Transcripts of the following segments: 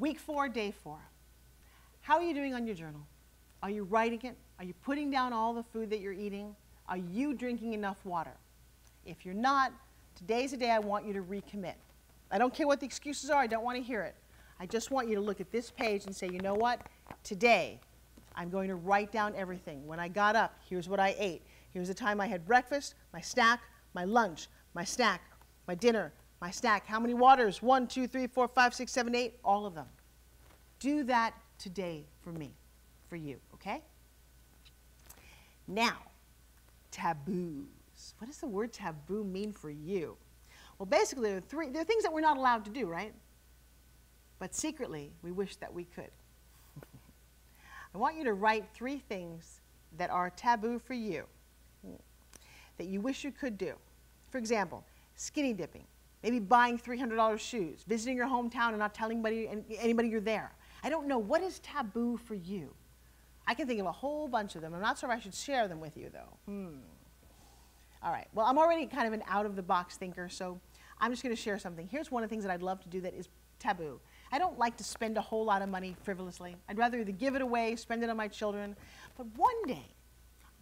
Week four, day four. How are you doing on your journal? Are you writing it? Are you putting down all the food that you're eating? Are you drinking enough water? If you're not, today's the day I want you to recommit. I don't care what the excuses are, I don't want to hear it. I just want you to look at this page and say, you know what? Today, I'm going to write down everything. When I got up, here's what I ate. Here's the time I had breakfast, my snack, my lunch, my snack, my dinner, my snack. How many waters? One, two, three, four, five, six, seven, eight, all of them. Do that today for me, for you, okay? Now, taboos. What does the word taboo mean for you? Well, basically, there are, three, there are things that we're not allowed to do, right? But secretly, we wish that we could. I want you to write three things that are taboo for you that you wish you could do. For example, skinny dipping, maybe buying $300 shoes, visiting your hometown and not telling anybody, anybody you're there. I don't know. What is taboo for you? I can think of a whole bunch of them. I'm not sure if I should share them with you, though. Hmm. All right. Well, I'm already kind of an out of the box thinker, so I'm just going to share something. Here's one of the things that I'd love to do that is taboo. I don't like to spend a whole lot of money frivolously. I'd rather either give it away, spend it on my children. But one day,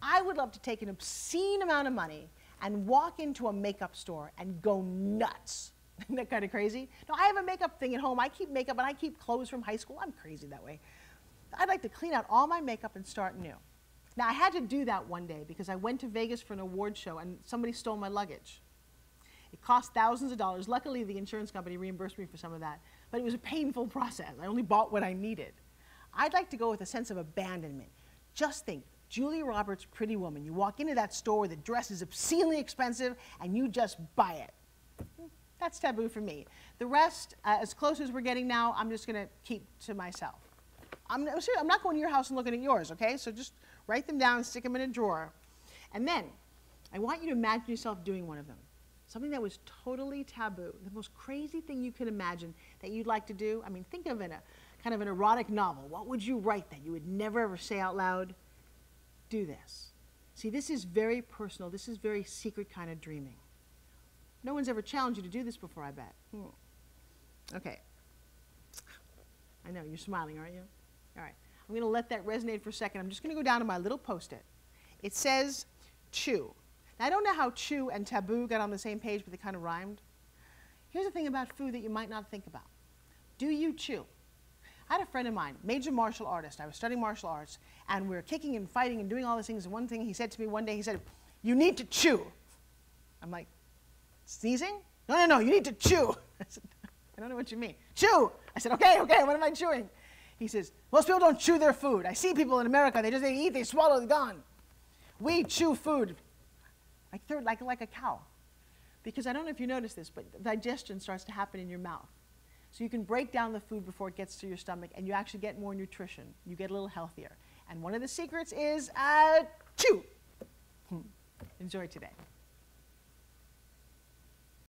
I would love to take an obscene amount of money and walk into a makeup store and go nuts. Isn't that kind of crazy? No, I have a makeup thing at home. I keep makeup and I keep clothes from high school. I'm crazy that way. I'd like to clean out all my makeup and start new. Now, I had to do that one day because I went to Vegas for an award show and somebody stole my luggage. It cost thousands of dollars. Luckily, the insurance company reimbursed me for some of that, but it was a painful process. I only bought what I needed. I'd like to go with a sense of abandonment. Just think, Julia Roberts' Pretty Woman. You walk into that store the dress is obscenely expensive and you just buy it. That's taboo for me. The rest, uh, as close as we're getting now, I'm just going to keep to myself. I'm, I'm not going to your house and looking at yours, okay? So just write them down, stick them in a drawer. And then I want you to imagine yourself doing one of them something that was totally taboo, the most crazy thing you could imagine that you'd like to do. I mean, think of it a kind of an erotic novel. What would you write that you would never ever say out loud? Do this. See, this is very personal. This is very secret kind of dreaming. No one's ever challenged you to do this before, I bet. Hmm. Okay. I know, you're smiling, aren't you? All right. I'm going to let that resonate for a second. I'm just going to go down to my little post it. It says chew. Now, I don't know how chew and taboo got on the same page, but they kind of rhymed. Here's the thing about food that you might not think about. Do you chew? I had a friend of mine, major martial artist. I was studying martial arts, and we were kicking and fighting and doing all these things. And one thing he said to me one day, he said, You need to chew. I'm like, Sneezing? No, no, no, you need to chew. I said, I don't know what you mean. Chew. I said, Okay, okay, what am I chewing? He says, Most people don't chew their food. I see people in America, they just they eat, they swallow, they're gone. We chew food like, third, like, like a cow. Because I don't know if you notice this, but digestion starts to happen in your mouth. So you can break down the food before it gets to your stomach, and you actually get more nutrition. You get a little healthier. And one of the secrets is uh, chew. Hmm. Enjoy today.